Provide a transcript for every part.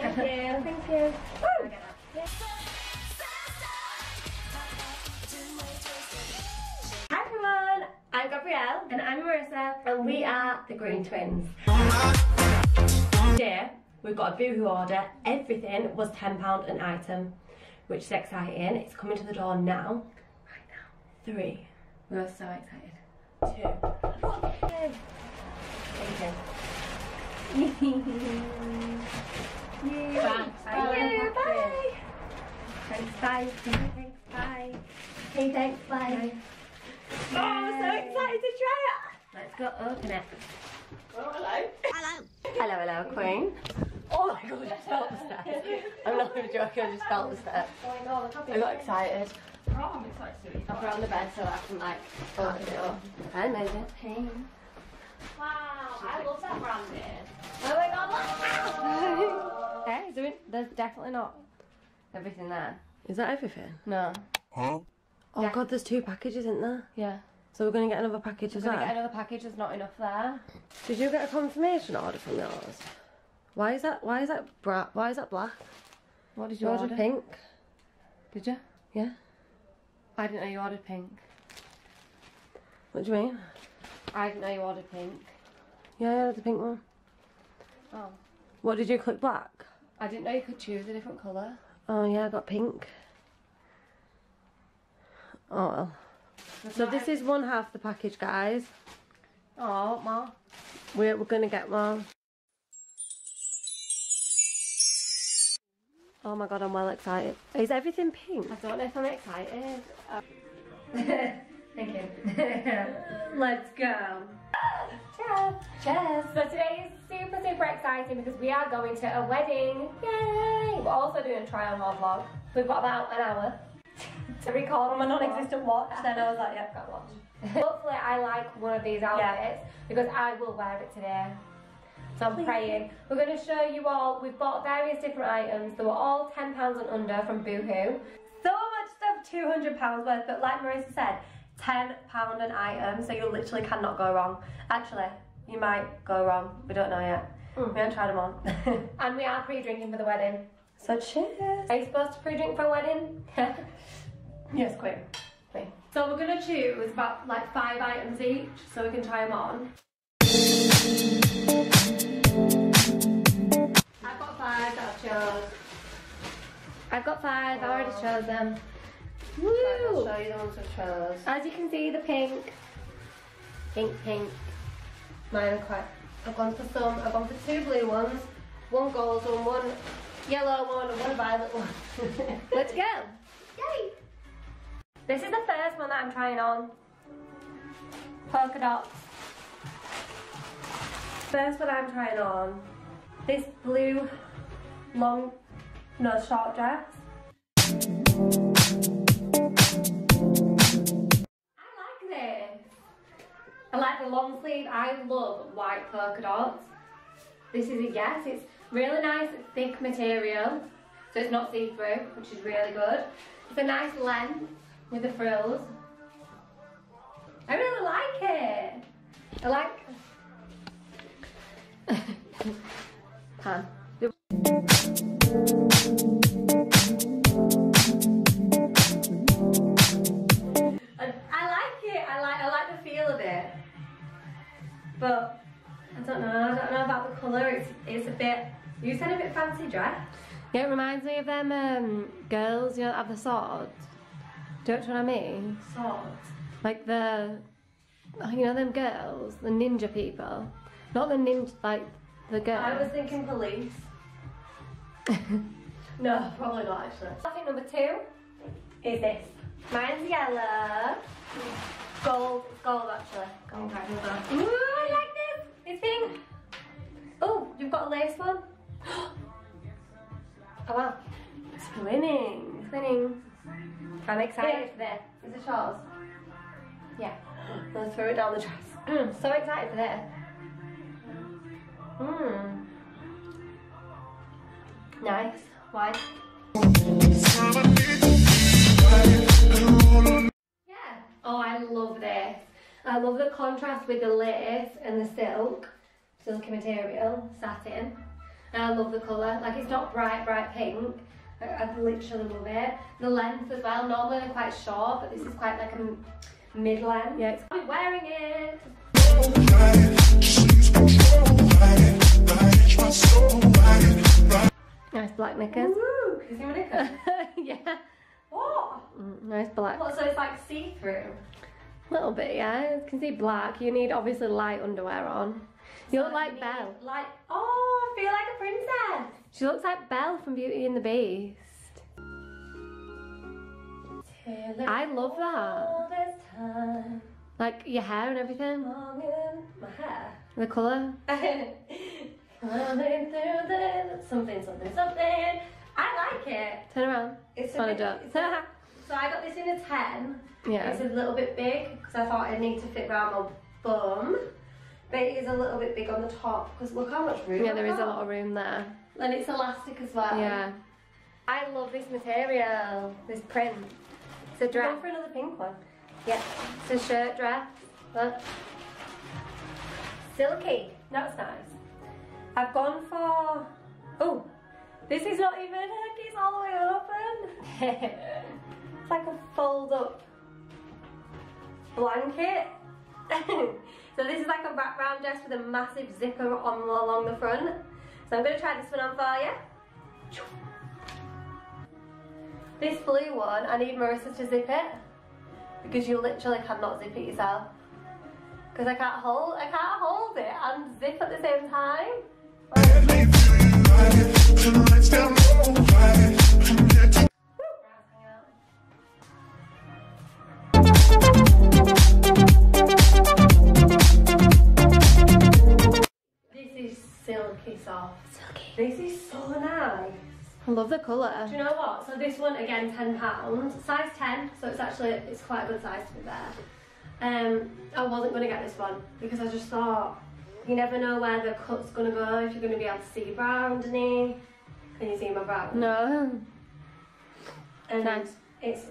Thank you. Thank you. Woo! Hi everyone, I'm Gabrielle And I'm Marissa. and we are the Green Twins. Today we've got a boohoo order. Everything was £10 an item, which is exciting. It's coming to the door now. Right now. Three, We're so excited. two. Yay. Thank you. Bye. Thank you. Bye. Thanks, bye. Thanks, bye. Hey, thanks, bye. Oh, so excited to try it. Let's go open it. Oh, hello. Hello, hello, Queen. Oh my god, I just felt the stairs. I'm not even joking, I just felt the oh stairs. I got excited. Oh, I'm excited. I put it on the bed so I can like open it up. Hi, amazing. Hey. Wow, I love that branding. Oh my god, Hey, is there, there's definitely not everything there. Is that everything? No. Huh? Oh Yeah. god, there's two packages, isn't there? Yeah. So we're gonna get another package We're as gonna well. get another package, there's not enough there. Did you get a confirmation order from yours? Why is that? Why is that bra? Why is that black? What did You ordered pink. Did you? Yeah. I didn't know you ordered pink. What do you mean? I didn't know you ordered pink. Yeah, I ordered the pink one. Oh. What did you click black? I didn't know you could choose a different colour. Oh yeah, I got pink. Oh well. So this is one half the package, guys. Oh, Ma. We're we're gonna get more. Oh my god, I'm well excited. Is everything pink? I don't know if I'm excited. Uh, Thank you. Let's go. Cheers. Cheers. So today is super, super exciting because we are going to a wedding. Yay! We're also doing a try on haul vlog. We've got about an hour to record on my non-existent watch. Then I was like, yeah. Got a watch. Hopefully I like one of these outfits because I will wear it today. So I'm praying. We're going to show you all, we've bought various different items. They were all £10 and under from Boohoo. So much stuff, two hundred pounds worth. But like Marissa said, ten pound an item, so you literally cannot go wrong. Actually, you might go wrong. We don't know yet. Mm. We haven't tried them on. And we are pre-drinking for the wedding. so cheers. Are you supposed to pre-drink for a wedding? Yes, quick. Okay. So we're gonna choose about like five items each, so we can try them on. I've got five that I've chose. I've got five, I already chose them. I'll Woo! show you the ones I've chose. As you can see, the pink. Pink, pink. Mine are quite. I've gone for some. I've gone for two blue ones, one gold one, one yellow one, and one violet one. Let's go. Yay! This is the first one that I'm trying on. Polka dots. First one I'm trying on, this blue long, no short dress. Long sleeve. I love white polka dots. This is a yes. It's really nice, thick material, so it's not see-through, which is really good. It's a nice length with the frills. I really like it. I like. Pan. But I don't know. I don't know about the colour. It's it's a bit. You said a bit fancy dress. Yeah, it reminds me of them um, girls, you know, that have the swords. Do you know what I mean? Swords. Like the, you know, them girls, the ninja people. Not the ninja, like the girls. I was thinking police. No, probably not actually. I think number two Is this? Mine's yellow. Gold. Gold actually. Gold. Ooh, I'm excited for this. Is it yours? Yeah. Let's throw it down the dress. So excited for this. Mmm. Nice. Why? Yeah. Oh, I love this. I love the contrast with the lace and the silk, silky material, satin. And I love the colour. Like it's not bright, bright pink. I, literally love it. The length as well. Normally they're quite short, but this is quite like a mid length. Yeah, it's I'm wearing it. nice black knickers. Woo! Can you see my knickers? yeah. what? Mm, nice black. What, so it's like see-through? A little bit, yeah. You can see black. You need obviously light underwear on. You look like Belle. Like, oh, I feel like a princess. She looks like Belle from Beauty and the Beast. I love that. Like your hair and everything. my hair. The colour. Something, something, something. I like it. Turn around. It's a bit, it's a- so I got this in a 10. yeah. It's a little bit big because I thought it need to fit around my bum. But it is a little bit big on the top because look how much room Yeah, I've there is a lot of room there. And it's elastic as well. Yeah. I love this material, this print. It's a dress. Go for another pink one. Yeah. It's a shirt dress. Look. Silky. That's nice. I've gone for. Oh, this is not even a hook, it's all the way open. it's like a fold up blanket. so this is like a wraparound dress with a massive zipper on along the front. So I'm going to try this one on for you. This blue one, I need Marissa to zip it because you literally cannot zip it yourself. Because I can't hold, I can't hold it and zip at the same time. I love the colour. Do you know what? So this one again, ten pounds, size ten. So it's actually it's quite a good size to be fair. Um, I wasn't gonna get this one because I just thought you never know where the cut's gonna go. If you're gonna be able to see brow underneath. Can you see my brow? No. And Nice. it's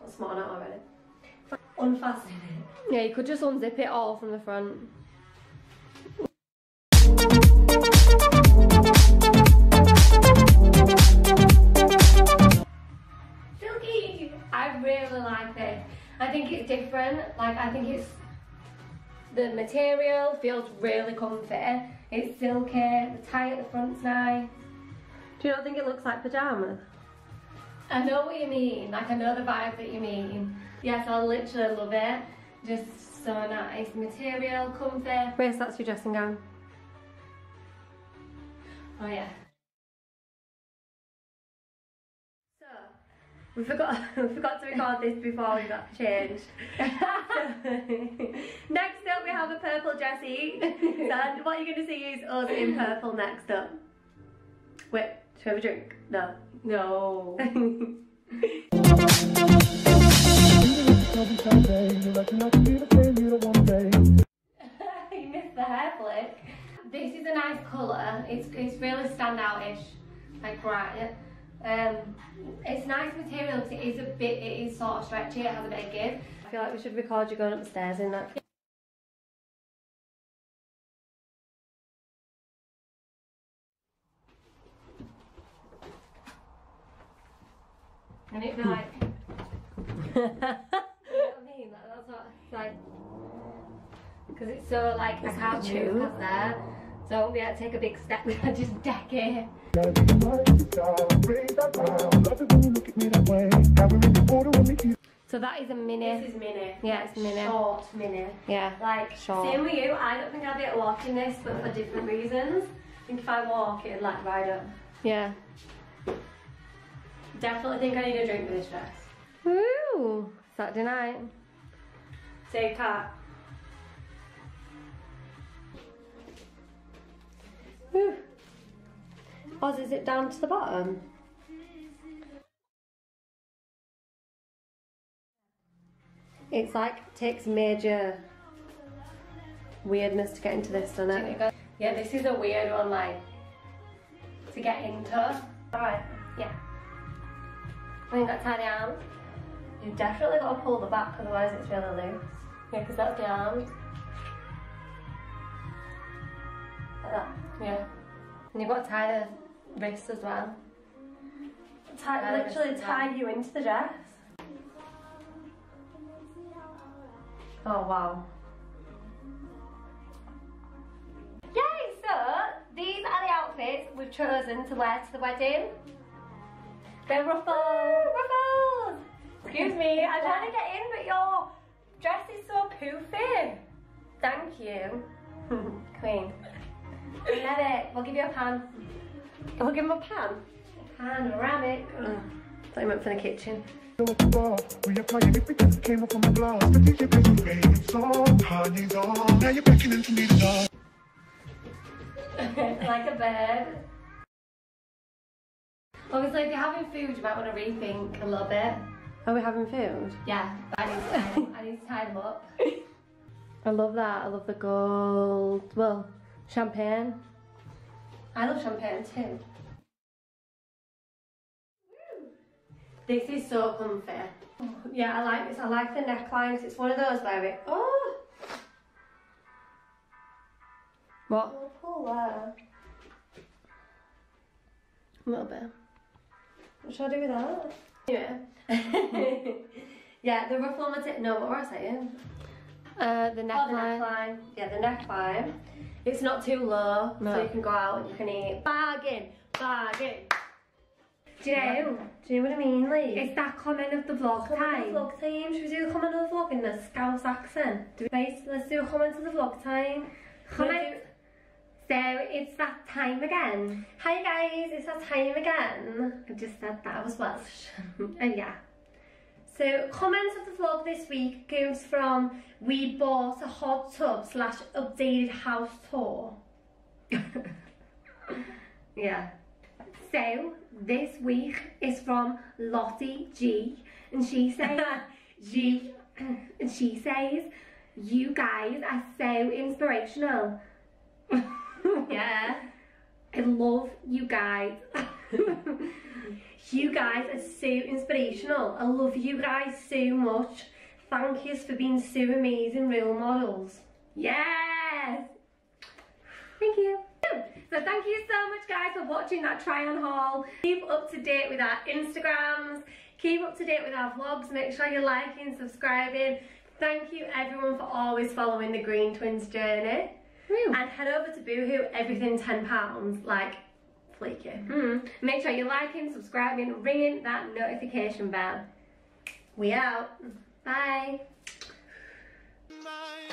got small on it already. Unfasten it. Yeah, you could just unzip it all from the front. I think it's different. Like, I think it's. The material feels really comfy. It's silky. The tie at the front's nice. Do you not think it looks like pyjamas? I know what you mean. Like, I know the vibe that you mean. Yes, I literally love it. Just so nice. Material, comfy. Grace, that's your dressing gown. Oh, yeah. We forgot, we forgot to record this before we got changed. next up, we have a purple dress each. So, what you're going to see is us in purple next up. Wait, should we have a drink? No. No. you missed the hair flick. This is a nice colour. It's it's really standoutish, like bright. Um, it's nice material because it is a bit. It is sort of stretchy. It has a bit of give. I feel like we should record you going upstairs in that. And it'd be like, you know what I mean? That, that's what it's like. Because it's so like I can't move, there. So I won't be able to take a big step without just deck it. So that is a mini. This is mini. Yeah, it's mini. Short mini. Yeah. Like, Short. same with you, I don't think I'd be able to walk in this, but for different reasons. I think if I walk, it'd like ride up. Yeah. Definitely think I need a drink with this dress. Woo! Saturday night. Say cat. Is it down to the bottom? It's like takes major weirdness to get into this, doesn't it? Yeah, this is a weird one, like, to get into. Alright. Yeah. I think that's how the arms. You've definitely got to pull the back, otherwise it's really loose. Yeah, because that's the arms. Like that. Yeah. And you've got to tie the wrists as well. Tie, uh, Yeah, literally tie you into the dress. Oh wow. Yay! So these are the outfits we've chosen to wear to the wedding. They're ruffled. Ruffled. Excuse me, I'm trying to get in, but your dress is so poofy. Thank you, Queen. We love it. We'll give you a pan. We'll give him a pan. Panoramic. Oh, ah, thought you meant for the kitchen. It because it came up on my blog. Strategic place to make it so honey's on. Now you're beckoning to me to like a bird. Obviously, if you're having food, you might want to rethink a little bit. Are we having food? Yeah, I need to I need to tie them up. I love that. I love the gold. Well, champagne. I love champagne too. This is so comfy. Yeah, I like this. I like the necklines. It's one of those where it. Oh! What? Oh, pull there. A little bit. What should I do with that? Anyway. yeah, the ruffle on my tip. No, what were I saying? Uh, the Oh, the neckline. neckline. Yeah, the neckline. It's not too low, No. so you can go out and you can eat. Bargain! Bargain! Do you know? Do you know what I mean, Lee? It's that comment of the vlog Comment time. of the vlog time. Should we do a comment of the vlog in the Scouse accent? Do we, right, let's do a comment of the vlog time. Comment. So it's that time again. Hi guys, it's that time again. I just said That that. was Welsh. And yeah. So, comment of the vlog this week goes from we bought a hot tub slash updated house tour. yeah. So this week is from Lottie G, and she says, G, and she says, you guys are so inspirational. Yeah. I love you guys. You guys are so inspirational. I love you guys so much. Thank you for being so amazing role models. yes. Thank you. So thank you so much guys for watching that try on haul. Keep up to date with our Instagrams. Keep up to date with our vlogs. Make sure you're liking, subscribing. Thank you everyone for always following the Green Twins journey. Woo. And head over to Boohoo, everything £10, like flaky. Mm. Make sure you're liking, subscribing, ringing that notification bell. We out. Bye. Mine.